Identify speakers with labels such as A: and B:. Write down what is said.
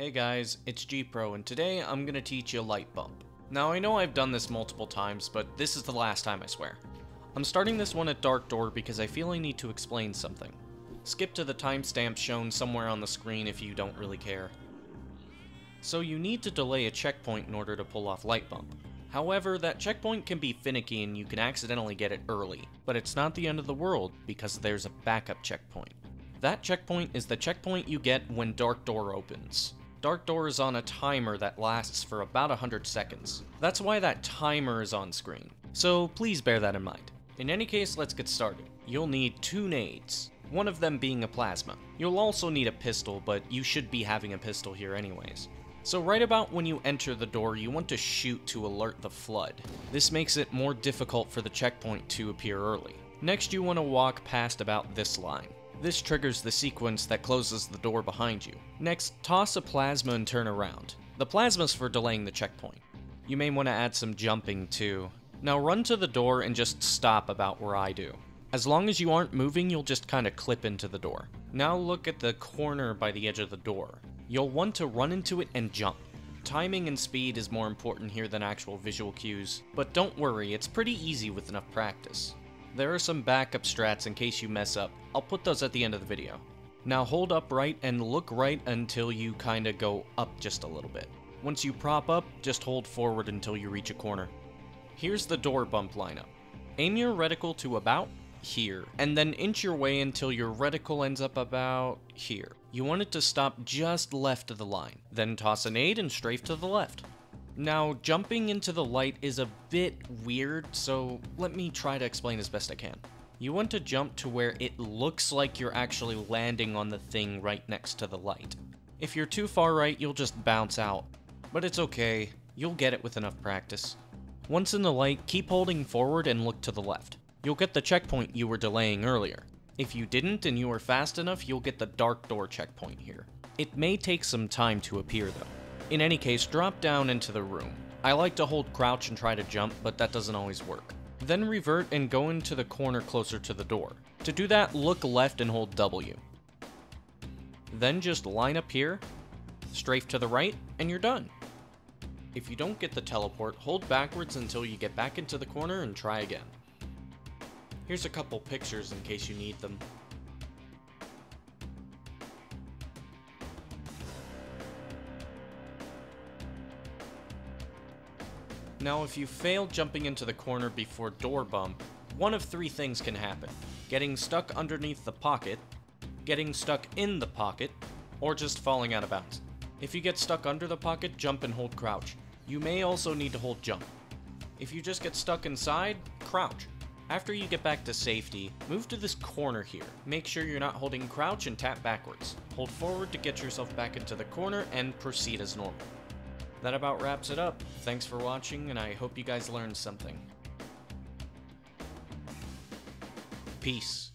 A: Hey guys, it's G-Pro and today I'm gonna teach you light bump. Now I know I've done this multiple times, but this is the last time I swear. I'm starting this one at Dark Door because I feel I need to explain something. Skip to the timestamp shown somewhere on the screen if you don't really care. So you need to delay a checkpoint in order to pull off light bump. However, that checkpoint can be finicky and you can accidentally get it early, but it's not the end of the world because there's a backup checkpoint. That checkpoint is the checkpoint you get when Dark Door opens. Dark Door is on a timer that lasts for about 100 seconds. That's why that timer is on screen. So please bear that in mind. In any case, let's get started. You'll need two nades, one of them being a plasma. You'll also need a pistol, but you should be having a pistol here anyways. So right about when you enter the door, you want to shoot to alert the flood. This makes it more difficult for the checkpoint to appear early. Next, you want to walk past about this line. This triggers the sequence that closes the door behind you. Next, toss a plasma and turn around. The plasma's for delaying the checkpoint. You may want to add some jumping too. Now run to the door and just stop about where I do. As long as you aren't moving, you'll just kinda clip into the door. Now look at the corner by the edge of the door. You'll want to run into it and jump. Timing and speed is more important here than actual visual cues, but don't worry, it's pretty easy with enough practice. There are some backup strats in case you mess up. I'll put those at the end of the video. Now hold upright and look right until you kinda go up just a little bit. Once you prop up, just hold forward until you reach a corner. Here's the door bump lineup. Aim your reticle to about here, and then inch your way until your reticle ends up about here. You want it to stop just left of the line. Then toss a nade and strafe to the left. Now, jumping into the light is a bit weird, so let me try to explain as best I can. You want to jump to where it looks like you're actually landing on the thing right next to the light. If you're too far right, you'll just bounce out. But it's okay, you'll get it with enough practice. Once in the light, keep holding forward and look to the left. You'll get the checkpoint you were delaying earlier. If you didn't and you were fast enough, you'll get the dark door checkpoint here. It may take some time to appear though. In any case, drop down into the room. I like to hold crouch and try to jump, but that doesn't always work. Then revert and go into the corner closer to the door. To do that, look left and hold W. Then just line up here, strafe to the right, and you're done. If you don't get the teleport, hold backwards until you get back into the corner and try again. Here's a couple pictures in case you need them. Now if you fail jumping into the corner before door bump, one of three things can happen. Getting stuck underneath the pocket, getting stuck in the pocket, or just falling out of bounds. If you get stuck under the pocket, jump and hold crouch. You may also need to hold jump. If you just get stuck inside, crouch. After you get back to safety, move to this corner here. Make sure you're not holding crouch and tap backwards. Hold forward to get yourself back into the corner and proceed as normal. That about wraps it up. Thanks for watching, and I hope you guys learned something. Peace.